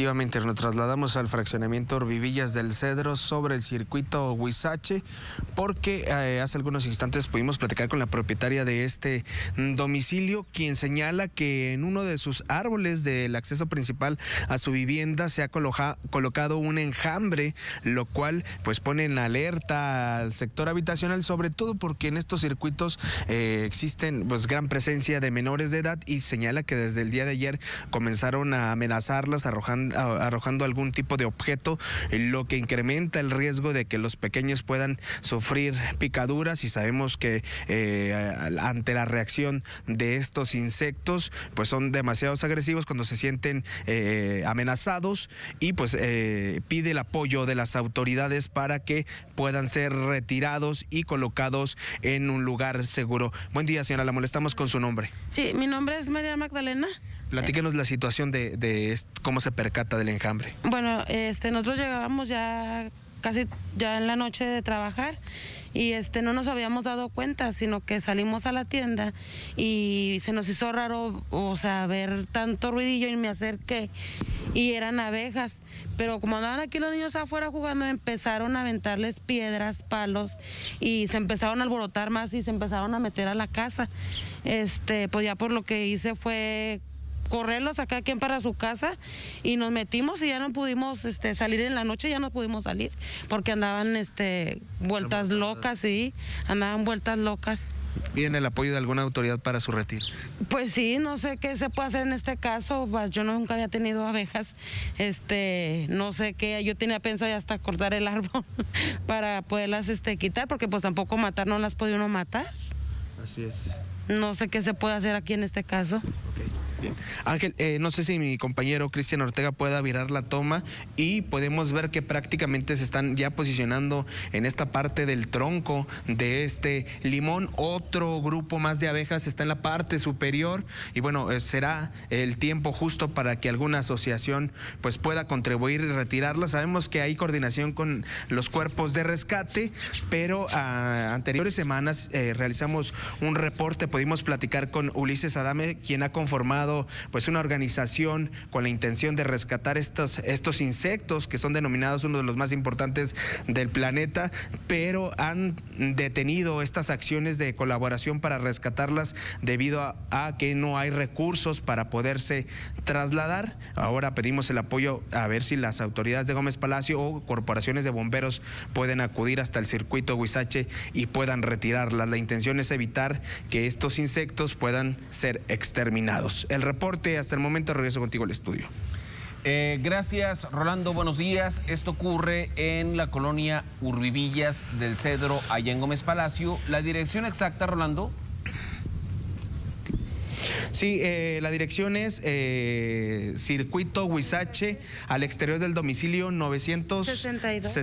Efectivamente, nos trasladamos al fraccionamiento Orbivillas del Cedro sobre el circuito Huizache, porque eh, hace algunos instantes pudimos platicar con la propietaria de este domicilio, quien señala que en uno de sus árboles del acceso principal a su vivienda se ha colocado un enjambre, lo cual pues pone en alerta al sector habitacional, sobre todo porque en estos circuitos eh, existen pues gran presencia de menores de edad y señala que desde el día de ayer comenzaron a amenazarlas, arrojando, arrojando algún tipo de objeto, lo que incrementa el riesgo de que los pequeños puedan sufrir picaduras y sabemos que eh, ante la reacción de estos insectos, pues son demasiado agresivos cuando se sienten eh, amenazados y pues eh, pide el apoyo de las autoridades para que puedan ser retirados y colocados en un lugar seguro. Buen día, señora, la molestamos con su nombre. Sí, mi nombre es María Magdalena. Platíquenos la situación de, cómo se percata del enjambre. Bueno, este, nosotros llegábamos ya casi ya en la noche de trabajar y este no nos habíamos dado cuenta, sino que salimos a la tienda y se nos hizo raro, o sea, ver tanto ruidillo y me acerqué y eran abejas, pero como andaban aquí los niños afuera jugando, empezaron a aventarles piedras, palos y se empezaron a alborotar más y se empezaron a meter a la casa. Este, pues ya por lo que hice fue correrlos acá quien para su casa y nos metimos y ya no pudimos este, salir en la noche, ya no pudimos salir porque andaban este, vueltas locas, sí, andaban vueltas locas. ¿Viene el apoyo de alguna autoridad para su retiro? Pues sí, no sé qué se puede hacer en este caso. Yo nunca había tenido abejas. Este, no sé qué. Yo tenía pensado ya hasta cortar el árbol para poderlas este, quitar, porque pues tampoco matar no las puede uno matar. Así es. No sé qué se puede hacer aquí en este caso. Ángel, eh, no sé si mi compañero Cristian Ortega pueda virar la toma y podemos ver que prácticamente se están ya posicionando en esta parte del tronco de este limón. Otro grupo más de abejas está en la parte superior y bueno, eh, será el tiempo justo para que alguna asociación pues pueda contribuir y retirarla. Sabemos que hay coordinación con los cuerpos de rescate, pero a anteriores semanas eh, realizamos un reporte, pudimos platicar con Ulises Adame, quien ha conformado pues una organización con la intención de rescatar estos, estos insectos que son denominados uno de los más importantes del planeta, pero han detenido estas acciones de colaboración para rescatarlas debido a, a que no hay recursos para poderse trasladar. Ahora pedimos el apoyo a ver si las autoridades de Gómez Palacio o corporaciones de bomberos pueden acudir hasta el circuito Huizache y puedan retirarlas. La intención es evitar que estos insectos puedan ser exterminados reporte. Hasta el momento regreso contigo al estudio. Eh, gracias, Rolando. Buenos días. Esto ocurre en la colonia Urbivillas del Cedro, allá en Gómez Palacio. ¿La dirección exacta, Rolando? Sí, eh, la dirección es eh, Circuito Huizache, al exterior del domicilio 962.